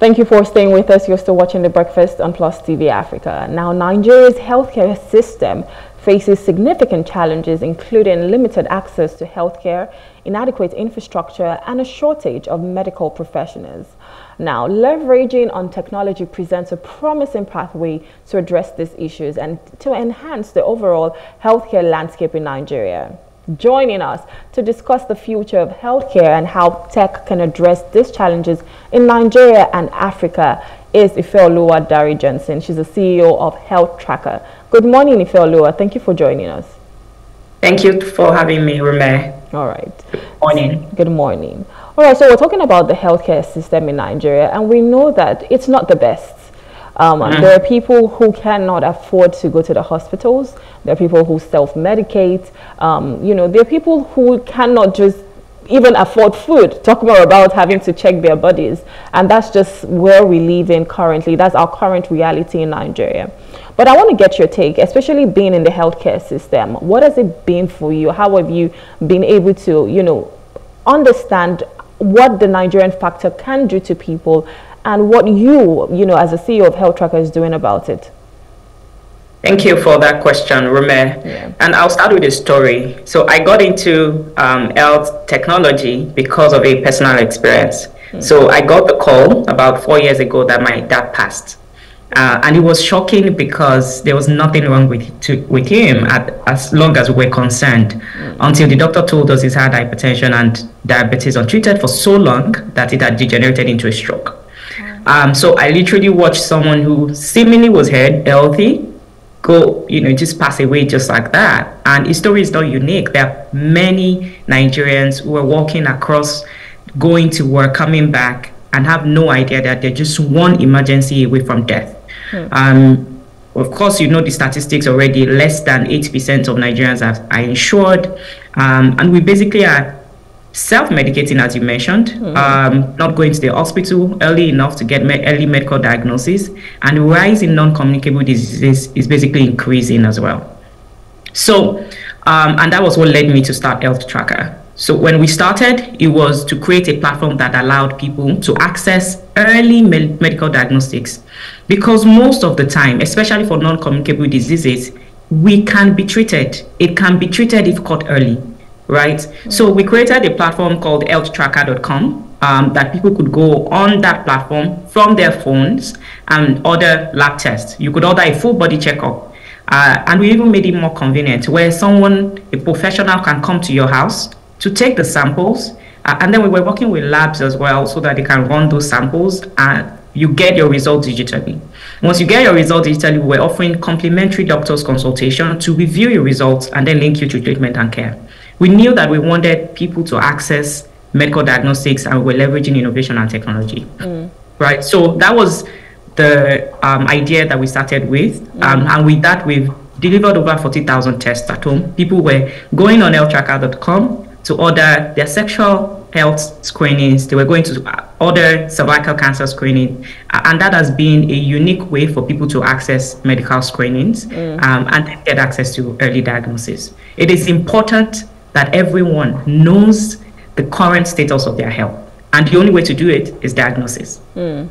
Thank you for staying with us. You're still watching The Breakfast on Plus TV Africa. Now, Nigeria's healthcare system faces significant challenges, including limited access to healthcare, inadequate infrastructure, and a shortage of medical professionals. Now, leveraging on technology presents a promising pathway to address these issues and to enhance the overall healthcare landscape in Nigeria joining us to discuss the future of healthcare and how tech can address these challenges in Nigeria and Africa is Ifeoluwa Dare-Johnson. She's the CEO of HealthTracka. Good morning, Ifeoluwa. Thank you for joining us. Thank you for having me, Reme. All right. Good morning. Good morning. All right, so we're talking about the healthcare system in Nigeria, and we know that it's not the best. Um, mm. There are people who cannot afford to go to the hospitals. There are people who self-medicate. Um, you know, there are people who cannot just even afford food. Talk more about having to check their bodies. And that's just where we live in currently. That's our current reality in Nigeria. But I want to get your take, especially being in the healthcare system. What has it been for you? How have you been able to, you know, understand what the Nigerian factor can do to people and what you, you know, as a CEO of HealthTracka is doing about it. Thank you for that question, Rome. Yeah. And I'll start with a story. So I got into um, health technology because of a personal experience. Mm. So I got the call about four years ago that my dad passed. Uh, and it was shocking because there was nothing wrong with to, with him at, as long as we were concerned mm. until the doctor told us he's had hypertension and diabetes untreated for so long that it had degenerated into a stroke. Um, so I literally watched someone who seemingly was healthy go, you know, just pass away just like that. And his story is not unique. There are many Nigerians who are walking across, going to work, coming back, and have no idea that they're just one emergency away from death. Hmm. Um, of course, you know the statistics already. Less than 80% of Nigerians are, are insured. Um, and we basically are self-medicating as you mentioned mm-hmm. um, not going to the hospital early enough to get me- early medical diagnosis. And the rise in non-communicable diseases is basically increasing as well. So um, and that was what led me to start HealthTracka. So when we started it was to create a platform that allowed people to access early me- medical diagnostics. Because most of the time especially for non-communicable diseases we can be treated. It can be treated if caught early right? Mm-hmm. So we created a platform called healthtracka.com um, that people could go on that platform from their phones and order lab tests. You could order a full body checkup. Uh, and we even made it more convenient where someone, a professional, can come to your house to take the samples. Uh, and then we were working with labs as well so that they can run those samples and you get your results digitally. Once you get your results digitally, we're offering complimentary doctor's consultation to review your results and then link you to treatment and care we knew that we wanted people to access medical diagnostics and we're leveraging innovation and technology. Mm. Right. So that was the um, idea that we started with. Mm. Um, and with that, we've delivered over 40,000 tests at home. People were going on healthtracka.com to order their sexual health screenings. They were going to order cervical cancer screening. And that has been a unique way for people to access medical screenings mm. um, and get access to early diagnosis. It is important that everyone knows the current status of their health. And the only way to do it is diagnosis. Mm.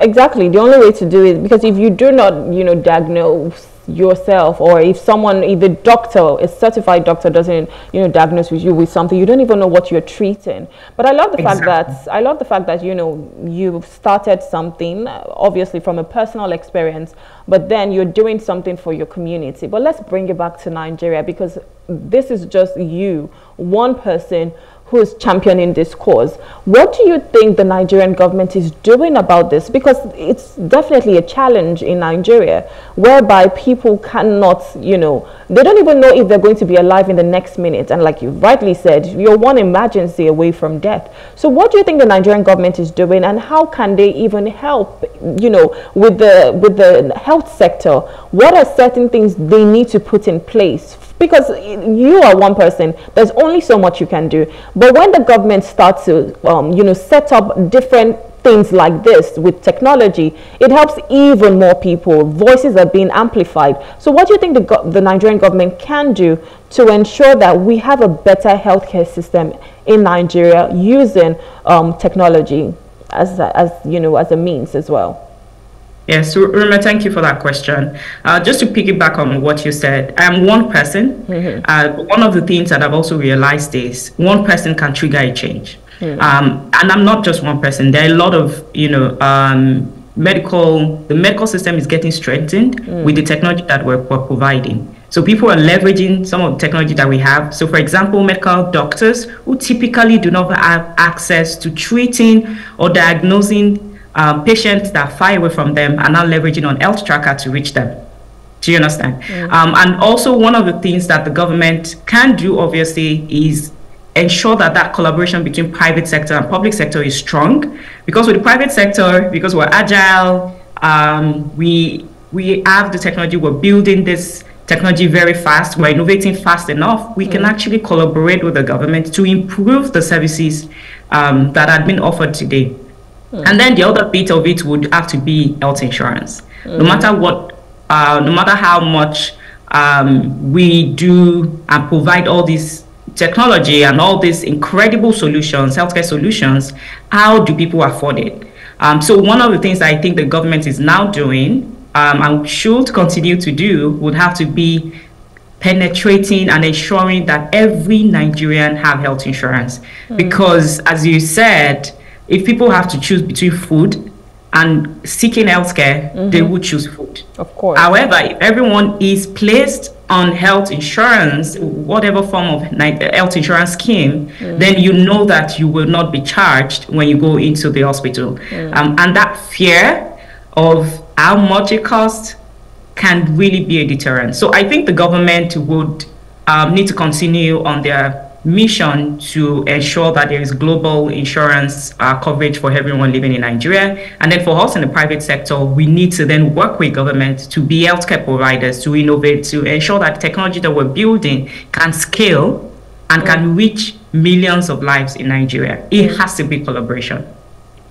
Exactly. The only way to do it, because if you do not, you know, diagnose yourself or if someone if the doctor a certified doctor doesn't you know diagnose with you with something you don't even know what you're treating but i love the exactly. fact that i love the fact that you know you've started something obviously from a personal experience but then you're doing something for your community but let's bring it back to nigeria because this is just you one person who is championing this cause. What do you think the Nigerian government is doing about this? Because it's definitely a challenge in Nigeria whereby people cannot, you know, they don't even know if they're going to be alive in the next minute. And like you rightly said, you're one emergency away from death. So what do you think the Nigerian government is doing and how can they even help, you know, with the, with the health sector? What are certain things they need to put in place because you are one person there's only so much you can do. But when the government starts to um, you know set up different things like this with technology it helps even more people. Voices are being amplified. So what do you think the, the nigerian government can do to ensure that we have a better healthcare system in nigeria using um, technology as as you know as a means as well. Yes, Rima, thank you for that question. Uh, just to piggyback on what you said, I am one person. Mm-hmm. Uh, one of the things that I've also realized is one person can trigger a change. Mm-hmm. Um, and I'm not just one person. There are a lot of, you know, um, medical, the medical system is getting strengthened mm. with the technology that we're, we're providing. So people are leveraging some of the technology that we have. So for example, medical doctors who typically do not have access to treating or diagnosing um, patients that are far away from them are now leveraging on HealthTracka to reach them. Do you understand? Mm-hmm. Um, and also, one of the things that the government can do, obviously, is ensure that that collaboration between private sector and public sector is strong. Because with the private sector, because we're agile, um, we we have the technology, we're building this technology very fast, we're innovating fast enough, we mm-hmm. can actually collaborate with the government to improve the services um, that had been offered today. Mm. And then the other bit of it would have to be health insurance. Mm. No matter what, uh, no matter how much um, we do and provide all this technology and all these incredible solutions, healthcare solutions, how do people afford it? Um, so one of the things I think the government is now doing um, and should continue to do would have to be penetrating and ensuring that every Nigerian have health insurance. Mm. Because as you said, if people have to choose between food and seeking healthcare, mm-hmm. they would choose food. Of course. However, if everyone is placed on health insurance, whatever form of health insurance scheme, mm. then you know that you will not be charged when you go into the hospital. Mm. Um, and that fear of how much it costs can really be a deterrent. So I think the government would um, need to continue on their mission to ensure that there is global insurance uh, coverage for everyone living in Nigeria. And then for us in the private sector, we need to then work with government to be healthcare providers, to innovate, to ensure that technology that we're building can scale and can reach millions of lives in Nigeria. It has to be collaboration.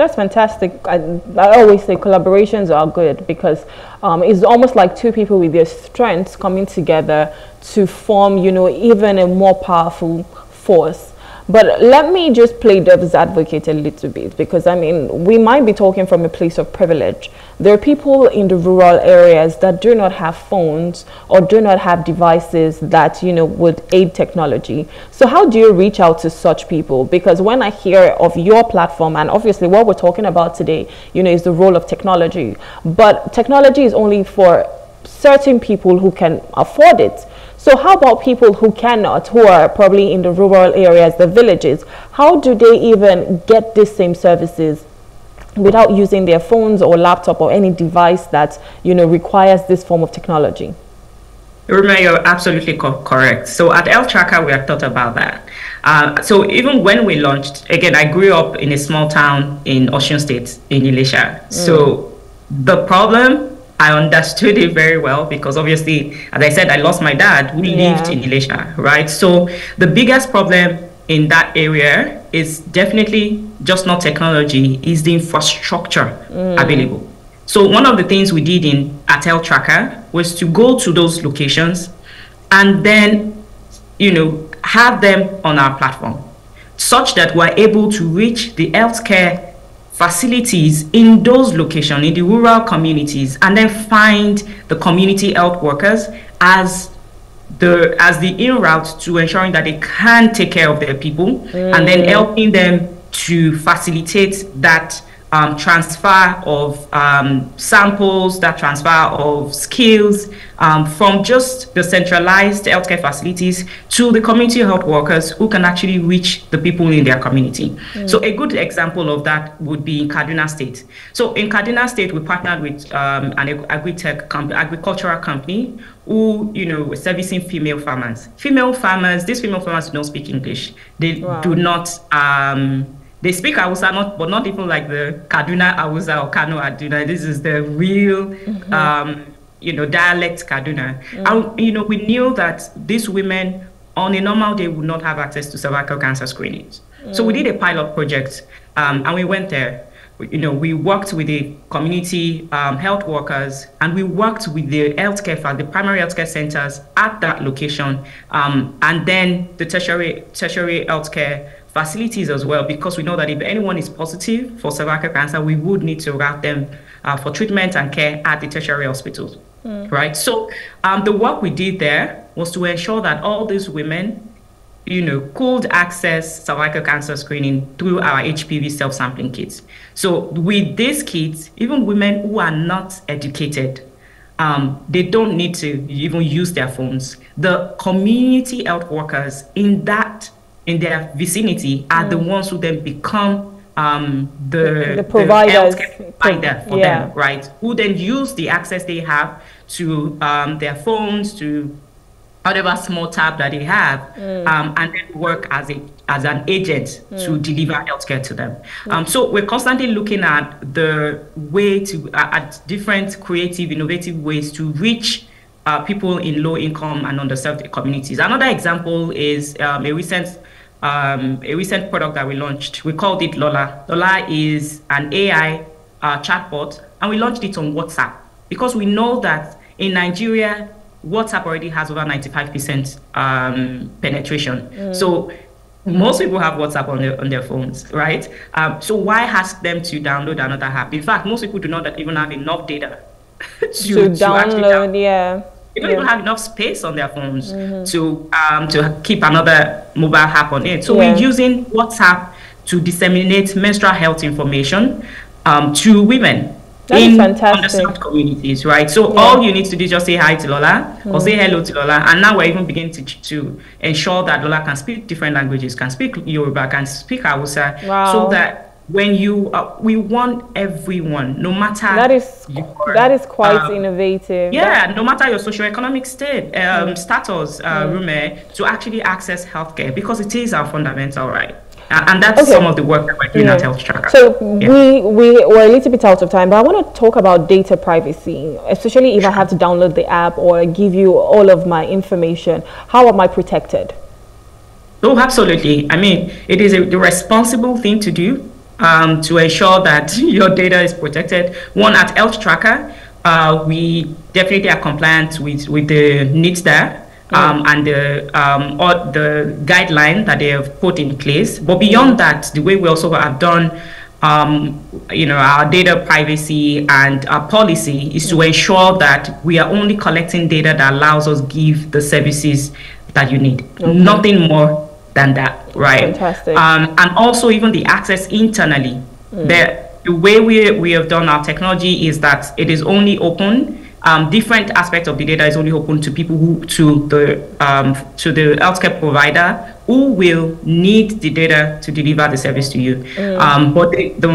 That's fantastic. I, I, always say collaborations are good because um, it's almost like two people with their strengths coming together to form, you know, even a more powerful force. But let me just play devil's advocate a little bit because I mean, we might be talking from a place of privilege. There are people in the rural areas that do not have phones or do not have devices that, you know, would aid technology. So how do you reach out to such people? Because when I hear of your platform and obviously what we're talking about today, you know, is the role of technology. But technology is only for certain people who can afford it. So how about people who cannot, who are probably in the rural areas, the villages? How do they even get these same services without using their phones or laptop or any device that you know requires this form of technology? Rima, you're absolutely co- correct. So at HealthTracka, we have thought about that. Uh, so even when we launched, again, I grew up in a small town in Osun State, in Ilesha. Mm. So the problem I understood it very well because obviously, as I said, I lost my dad who yeah. lived in Ilesha, right? So the biggest problem in that area is definitely just not technology, is the infrastructure mm. available. So one of the things we did in Atel Tracker was to go to those locations and then, you know, have them on our platform such that we're able to reach the healthcare facilities in those locations, in the rural communities, and then find the community health workers as the as the in route to ensuring that they can take care of their people mm. and then mm. helping them to facilitate that um, transfer of um, samples, that transfer of skills um, from just the centralized healthcare facilities to the community health workers who can actually reach the people in their community. Mm. So a good example of that would be in Kaduna State. So in Kaduna State, we partnered with um, an agri-tech company, agricultural company who, you know, were servicing female farmers. Female farmers, these female farmers do not speak English. They wow. do not um, they speak Hausa, not but not even like the Kaduna Hausa or Kano Aduna. This is the real, mm-hmm. um, you know, dialect Kaduna. Mm-hmm. And you know, we knew that these women on a normal day would not have access to cervical cancer screenings. Mm-hmm. So we did a pilot project, um, and we went there. You know, we worked with the community um, health workers, and we worked with the healthcare, the primary healthcare centers at that location, um, and then the tertiary tertiary healthcare facilities as well, because we know that if anyone is positive for cervical cancer, we would need to route them uh, for treatment and care at the tertiary hospitals, mm. right? So um, the work we did there was to ensure that all these women, you know, could access cervical cancer screening through our HPV self-sampling kits. So with these kits, even women who are not educated, um, they don't need to even use their phones. The community health workers in that in their vicinity are mm. the ones who then become um, the, the providers the provider for yeah. them, right? Who then use the access they have to um, their phones, to whatever small tab that they have, mm. um, and then work as a as an agent mm. to deliver healthcare to them. Um, so we're constantly looking at the way to uh, at different creative, innovative ways to reach. Uh, people in low income and underserved communities. Another example is um, a recent um, a recent product that we launched. We called it Lola. Lola is an AI uh, chatbot, and we launched it on WhatsApp because we know that in Nigeria, WhatsApp already has over 95% um, penetration. Mm. So most people have WhatsApp on their on their phones, right? Um, so why ask them to download another app? In fact, most people do not even have enough data to, to, download. To yeah they don't yeah. even have enough space on their phones mm-hmm. to um, to keep another mobile app on it. So yeah. we're using WhatsApp to disseminate menstrual health information um, to women that in underserved communities, right? So yeah. all you need to do is just say hi to Lola mm. or say hello to Lola, and now we're even beginning to to ensure that Lola can speak different languages, can speak Yoruba, can speak Hausa, wow. so that when you uh, we want everyone no matter that is your, that is quite um, innovative yeah no matter your socioeconomic state um, mm. status uh, mm. Rume, to actually access healthcare because it is our fundamental right and that's okay. some of the work that we're doing yeah. at Health Tracker. So yeah. we we were a little bit out of time, but I want to talk about data privacy, especially if. I have to download the app or give you all of my information. How am I protected? Oh, absolutely. I mean, it is a, the responsible thing to do um, to ensure that your data is protected. One, at HealthTracka, uh, we definitely are compliant with, with the needs there. Um, and the um, or the guideline that they have put in place. But beyond that, the way we also have done, um, you know, our data privacy and our policy is to ensure that we are only collecting data that allows us give the services that you need. Okay. Nothing more than that, right? Fantastic. Um, and also even the access internally. Mm. The, the way we, we have done our technology is that it is only open. Um, different aspects of the data is only open to people who to the um, to the healthcare provider who will need the data to deliver the service to you. Mm. Um, but the the,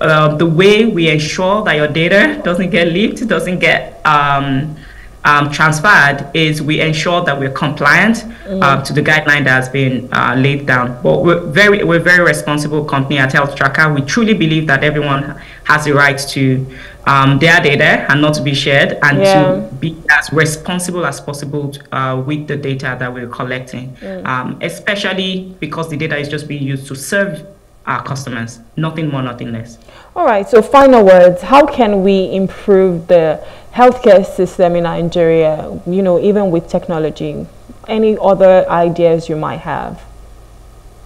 uh, the way we ensure that your data doesn't get leaked, doesn't get um, um, transferred is we ensure that we're compliant mm. uh, to the guideline that has been uh, laid down. But we're very we're a very responsible company at HealthTracka. We truly believe that everyone has the right to um, their data and not to be shared and yeah. to be as responsible as possible uh, with the data that we're collecting, mm. um, especially because the data is just being used to serve our customers, nothing more, nothing less. All right, so final words. How can we improve the healthcare system in Nigeria, you know, even with technology? Any other ideas you might have?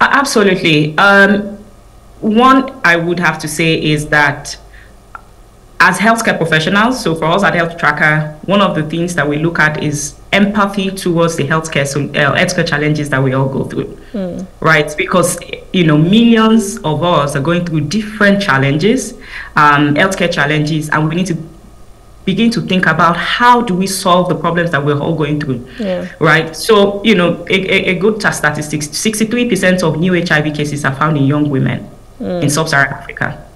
Absolutely. Um, one I would have to say is that as healthcare professionals, so for us at HealthTracka, one of the things that we look at is empathy towards the healthcare so, uh, healthcare challenges that we all go through, mm. right? Because you know millions of us are going through different challenges, um, healthcare challenges, and we need to begin to think about how do we solve the problems that we're all going through yeah. right so you know a, a, a good statistics 63% of new hiv cases are found in young women mm. in sub-saharan africa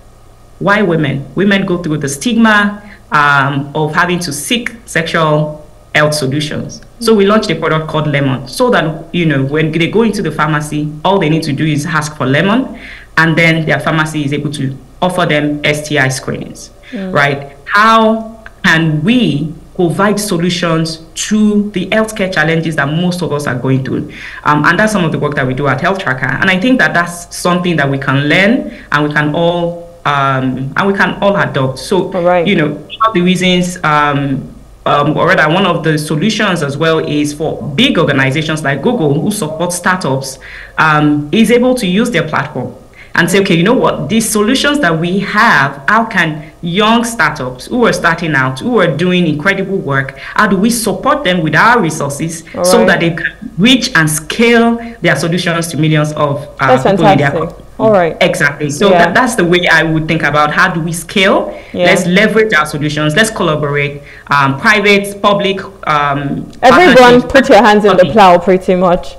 why women women go through the stigma um, of having to seek sexual health solutions so we launched a product called lemon so that you know when they go into the pharmacy all they need to do is ask for lemon and then their pharmacy is able to offer them sti screenings mm. right how can we provide solutions to the healthcare challenges that most of us are going through. Um, and that's some of the work that we do at HealthTracka. And I think that that's something that we can learn and we can all um, and we can all adopt. So, right. you know, one of the reasons um, um, or rather, one of the solutions as well is for big organizations like Google who support startups, um, is able to use their platform and say, okay, you know what, these solutions that we have, how can young startups who are starting out, who are doing incredible work, how do we support them with our resources right. so that they can reach and scale their solutions to millions of uh, that's people fantastic. in their all right. Exactly. So yeah. that, that's the way I would think about how do we scale? Yeah. Let's leverage our solutions. Let's collaborate. Um, private, public. Um, Everyone, put your hands in the plow, pretty much.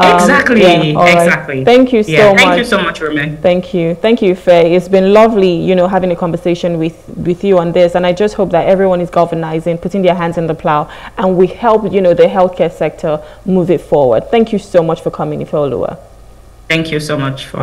Um, exactly. Yeah, exactly. Right. Thank you so yeah, much. Thank you so much, Roman. Thank you. Thank you, Faye. It's been lovely, you know, having a conversation with with you on this, and I just hope that everyone is galvanizing, putting their hands in the plow, and we help, you know, the healthcare sector move it forward. Thank you so much for coming, Ifeoluwa. Thank you so much for